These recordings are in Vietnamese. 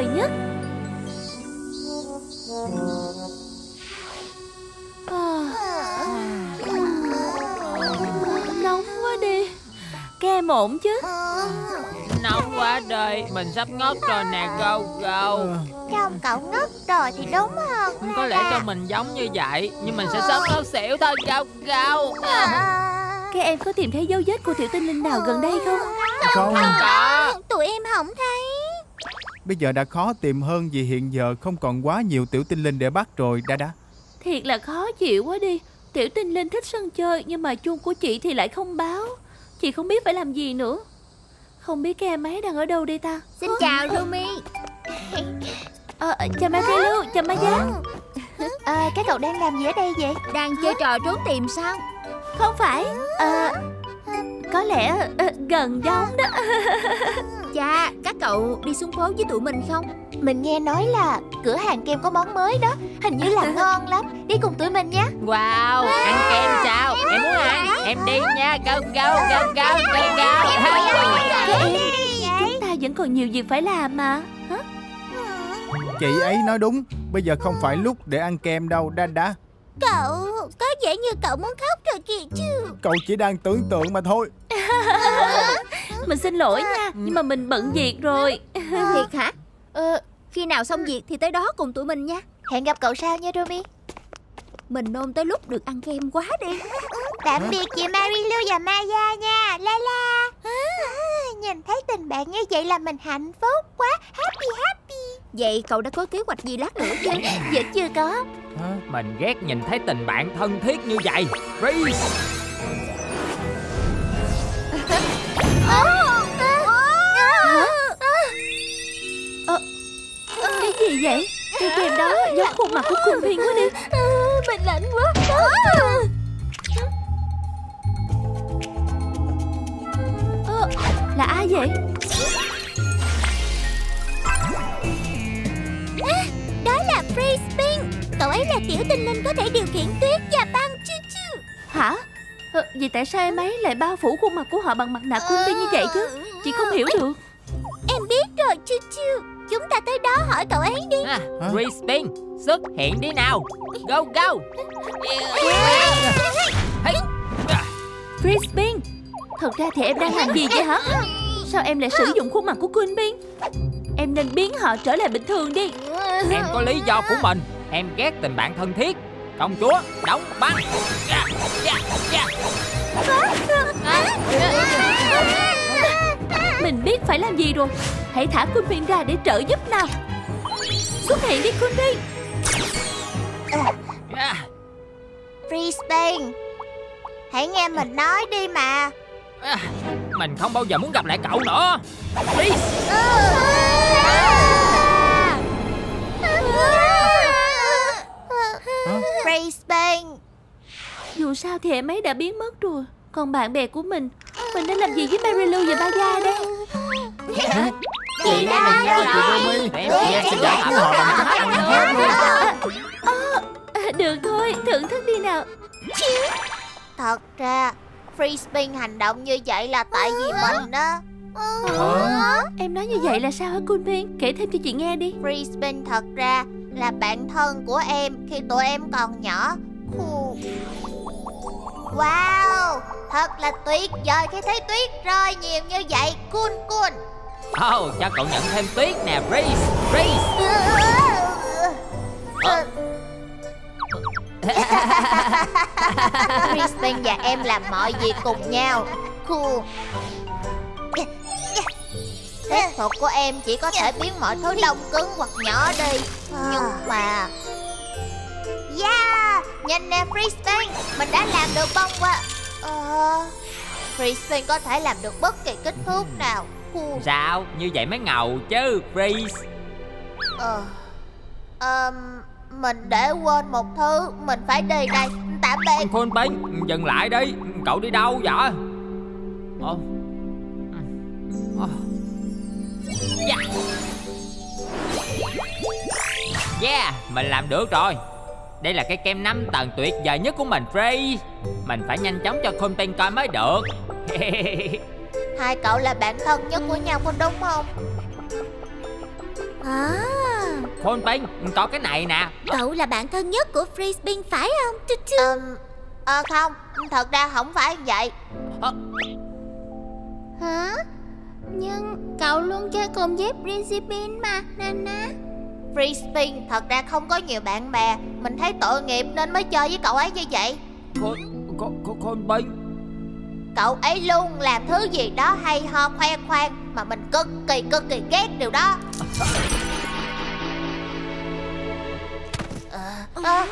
vời nhất. À. Nóng quá đi. Kem ổn chứ. Nóng quá đời Mình sắp ngất rồi nè gâu gâu. Trông cậu ngất rồi thì đúng không? Có lẽ cho mình giống như vậy Nhưng mình sẽ sớm ngất xỉu thôi gâu gâu. Các em có tìm thấy dấu vết của tiểu tinh linh nào gần đây không? Không Có. Tụi em không thấy Bây giờ đã khó tìm hơn vì hiện giờ không còn quá nhiều tiểu tinh linh để bắt rồi Đa Đa. Thiệt là khó chịu quá đi. Tiểu tinh linh thích sân chơi Nhưng mà chuông của chị thì lại không báo. Chị không biết phải làm gì nữa. Không biết cái em ấy đang ở đâu đây ta? Xin chào Rumi à, Chào Marilu, chào Ma Giá à, Các cậu đang làm gì ở đây vậy? Đang chơi trò trốn tìm sao? Không phải. À, Có lẽ à, gần giống đó Dạ, các cậu đi xuống phố với tụi mình không? Mình nghe nói là cửa hàng kem có món mới đó Hình như là ngon lắm. Đi cùng tụi mình nhé Wow Ăn kem sao? Em muốn ăn. Em đi nha. Gâu gâu gâu gâu gâu gâu Các em Chúng ta vẫn còn nhiều việc phải làm mà. Hả? Chị ấy nói đúng. Bây giờ không phải lúc để ăn kem đâu Đa Đa Cậu, có vẻ như cậu muốn khóc rồi kìa chứ. Cậu chỉ đang tưởng tượng mà thôi Mình xin lỗi nha Nhưng mà mình bận việc rồi. Thiệt hả? Ờ, khi nào xong việc thì tới đó cùng tụi mình nha. Hẹn gặp cậu sau nha Rumi Mình nôn tới lúc được ăn kem quá đi. Tạm biệt chị Marilu và Maya nha La la. À, Nhìn thấy tình bạn như vậy là mình hạnh phúc quá. Happy happy. Vậy cậu đã có kế hoạch gì lát nữa chưa? Vẫn chưa có. Mình ghét nhìn thấy tình bạn thân thiết như vậy. Freeze Cái gì vậy? Cái kem đó giống khuôn mặt của Cung Thiên quá đi. Mình lạnh quá. Là ai vậy? Đó là Free Spin. Cậu ấy là tiểu tinh linh có thể điều khiển tuyết Ờ, Vậy tại sao em ấy lại bao phủ khuôn mặt của họ bằng mặt nạ Cung Thiên như vậy chứ? Chị không hiểu được. Em biết rồi chu chu Chúng ta tới đó hỏi cậu ấy đi. À, Respin Xuất hiện đi nào. Go go. Hey. Frisbee Thật ra thì em đang làm gì vậy hả? Sao em lại sử dụng khuôn mặt của Queen Bean Em nên biến họ trở lại bình thường đi. Em có lý do của mình. Em ghét tình bạn thân thiết. Công chúa đóng băng phải làm gì rồi? Hãy thả Queen Bean ra để trợ giúp nào. Xuất hiện đi Queen Bean Free Spin Hãy nghe mình nói đi mà. À, Mình không bao giờ muốn gặp lại cậu nữa. Please Free Spin Dù sao thì em ấy đã biến mất rồi. Còn bạn bè của mình Mình nên làm gì với Marilu và Baya đây Chị đó mình nghe chị nghe Sẽ giải cứu họ bằng cách ăn hết. Luôn à, Được thôi thưởng thức đi nào. Thật ra Free Spin hành động như vậy là tại vì mình đó Em nói như vậy là sao hả Bean Kể thêm cho chị nghe đi. Free Spin thật ra là bạn thân của em khi tụi em còn nhỏ. Wow, thật là tuyệt vời khi thấy tuyết rơi nhiều như vậy. Cool cool Oh, cho cậu nhận thêm tuyết nè Reese, Reese. Kristen ờ. và em làm mọi việc cùng nhau. Cool Phép thuật của em chỉ có thể biến mọi thứ đông cứng hoặc nhỏ đi. Nhưng mà Yeah Nhìn nè Kristen, Mình đã làm được bông quá. Ờ. Crispin có thể làm được bất kỳ kích thước nào. Sao, như vậy mới ngầu chứ Freeze. Ờ Ờm, Mình để quên một thứ Mình phải đi đây. Tạm biệt. Khôn Binh, dừng lại đi. Cậu đi đâu vậy? Ồ. Dạ. Yeah, mình làm được rồi. Đây là cái kem 5 tầng tuyệt vời nhất của mình Free Mình phải nhanh chóng cho Khôn Binh coi mới được Hai cậu là bạn thân nhất của nhau có đúng không? À Khôn Pin, có cái này nè Cậu là bạn thân nhất của Frisbee phải không? Chu chu. Ờ không Thật ra không phải vậy Ờ. Hả? Nhưng cậu luôn chơi cùng với Frisbee mà Nana Frisbee thật ra không có nhiều bạn bè Mình thấy tội nghiệp nên mới chơi với cậu ấy như vậy Khôn, khôn, khôn, khôn Pin Cậu ấy luôn làm thứ gì đó hay ho khoe khoang Mà mình cực kỳ cực kỳ ghét điều đó. Ờ,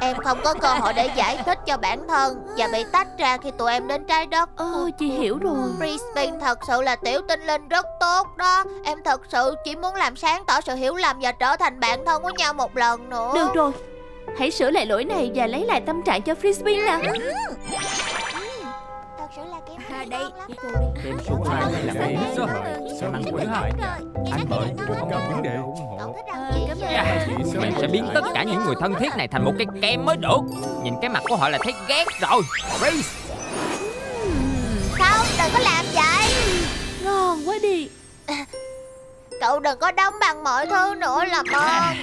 Em không có cơ hội để giải thích cho bản thân Và bị tách ra khi tụi em đến trái đất. Ồ chị hiểu rồi. Frisbee thật sự là tiểu tinh linh rất tốt đó. Em thật sự chỉ muốn làm sáng tỏ sự hiểu lầm Và trở thành bạn thân của nhau một lần nữa. Được rồi Hãy sửa lại lỗi này và lấy lại tâm trạng cho Frisbee nào. Thật sự là cái À, đây, ngon lắm. cô đi Em số hai. Cậu là ăn số hợi Sao nặng quỷ hại Anh mời cô nói có vấn đề. Ờ, Mình sẽ quay biến tất cả những người thân thiết này thành một cái kem mới được. Nhìn cái mặt của họ là thấy ghét rồi. Freeze Không, đừng có làm vậy. Ngon quá đi. Cậu đừng có đóng bằng mọi thứ nữa làm ơn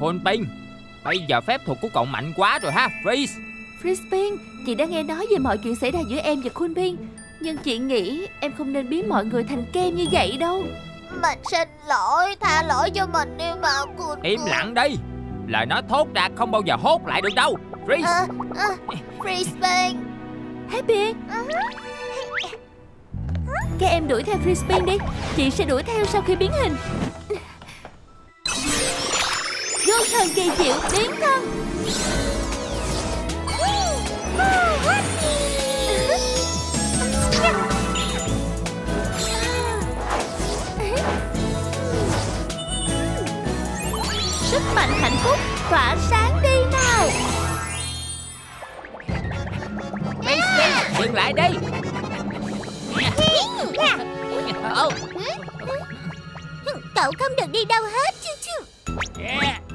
Khôn Pin Bây giờ phép thuật của cậu mạnh quá rồi ha Freeze Frisbee Chị đã nghe nói về mọi chuyện xảy ra giữa em và Kunpin Nhưng chị nghĩ em không nên biến mọi người thành kem như vậy đâu. Mình xin lỗi, tha lỗi cho mình đi mà Cụt Im lặng đi. Lời nói thốt ra không bao giờ hốt lại được đâu Freeze à, à, Frisbee Happy? Các em đuổi theo Frisbee đi. Chị sẽ đuổi theo sau khi biến hình Gương thần kỳ diệu biến thân. Sức mạnh hạnh phúc tỏa sáng đi nào. Dừng lại đi. Ồ, Cậu không được đi đâu hết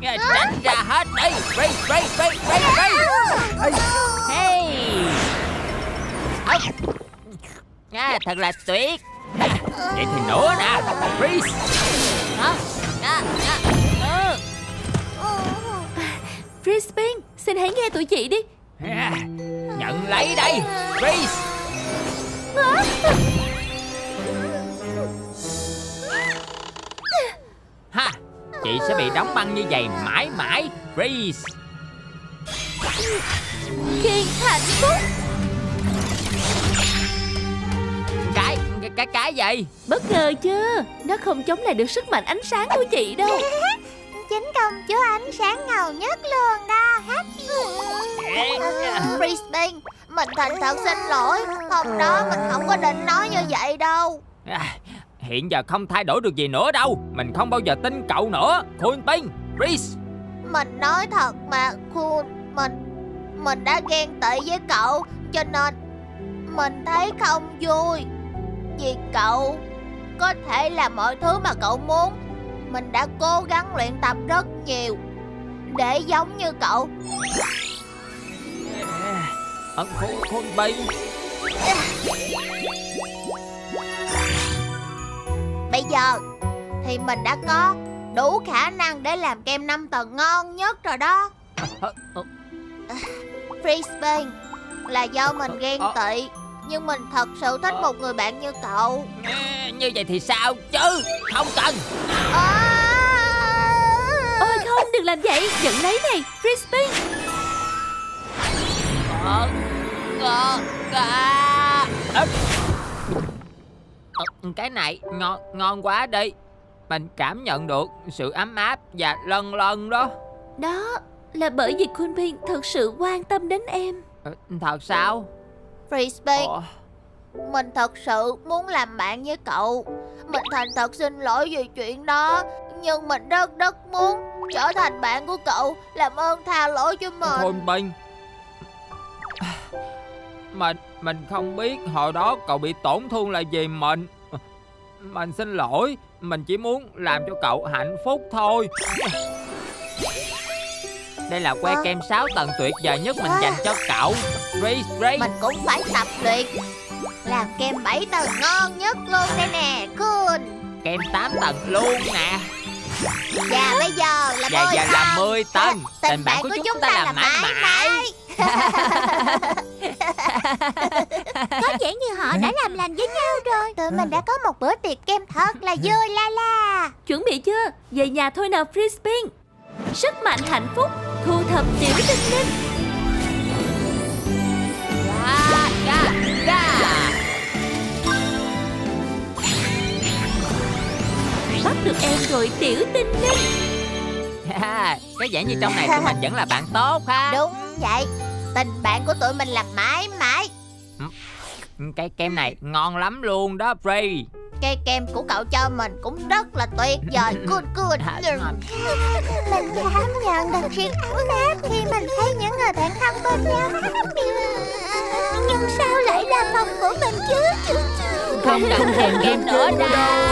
Tránh ra hết đi Freeze, freeze, freeze, freeze, freeze Hey. Ốc. à, Thật là tuyệt. Vậy thì nữa nè. Freeze đó, đó. Ừ. Frisbee Xin hãy nghe tụi chị đi. À, Nhận lấy đây. Freeze Chị sẽ bị đóng băng như vậy mãi mãi. Freeze. Kiên hạnh phúc Cái Cái cái, cái gì? Bất ngờ chưa Nó không chống lại được sức mạnh ánh sáng của chị đâu. Chính công chúa ánh sáng ngầu nhất luôn đó Happy Frisbee Mình thành thật xin lỗi Hôm đó mình không có định nói như vậy đâu. À, Hiện giờ không thay đổi được gì nữa đâu. Mình không bao giờ tin cậu nữa. Khuyên Pin Freeze Mình nói thật mà Cool Mình Mình đã ghen tị với cậu Cho nên Mình thấy không vui. Vì cậu Có thể làm mọi thứ mà cậu muốn. Mình đã cố gắng luyện tập rất nhiều Để giống như cậu. Ờ, Khuyên, khuyên Pin Bây giờ. Thì mình đã có Đủ khả năng để làm kem 5 tầng ngon nhất rồi đó. Ờ, ờ, Frisbee Là do mình ghen Ờ. tị Nhưng mình thật sự thích một người bạn như cậu. À, Như vậy thì sao? Chứ Không cần. À... Ôi không đừng làm vậy. Giận lấy này Frisbee. Ờ, ờ, à, ức. Ờ, Cái này ngon ngon quá đi. Mình cảm nhận được sự ấm áp và lân lân đó. Đó là bởi vì Kunpin thật sự quan tâm đến em. Ờ, Thật sao? Frisbee Ủa, Mình thật sự muốn làm bạn với cậu. Mình thành thật xin lỗi vì chuyện đó Nhưng mình rất rất muốn trở thành bạn của cậu Làm ơn tha lỗi cho mình. Khôn Pin Mình Mình không biết hồi đó cậu bị tổn thương là vì mình. Mình xin lỗi Mình chỉ muốn làm cho cậu hạnh phúc thôi. Đây là que Ờ. kem 6 tầng tuyệt vời nhất mình dành cho cậu. Freeze, freeze Mình cũng phải tập luyện. Làm kem 7 tầng ngon nhất luôn đây nè Cool Kem 8 tầng luôn nè. Và bây giờ là Và 10 giờ là tầng. 10 tầng. Tình bạn của chúng ta là mãi. mãi Có vẻ như họ đã làm lành với nhau rồi. Tụi mình đã có một bữa tiệc kem thật là vui la la. Chuẩn bị chưa? Về nhà thôi nào Frisbee Sức mạnh hạnh phúc Thu thập tiểu tinh linh. Ga, ga, ga. Bắt được em rồi tiểu tinh linh. Ha, Cái vẻ như trong này tụi mình vẫn là bạn tốt ha. Đúng vậy? Tình bạn của tụi mình là mãi mãi. Cái kem này ngon lắm luôn đó Free Cây kem của cậu cho mình cũng rất là tuyệt vời. Good good. À. Mình cảm nhận được sự ấm áp khi mình thấy những người bạn thân bên nhau Nhưng sao lại là phòng của mình chứ? Không cần thèm kem nữa đâu